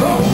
Oh!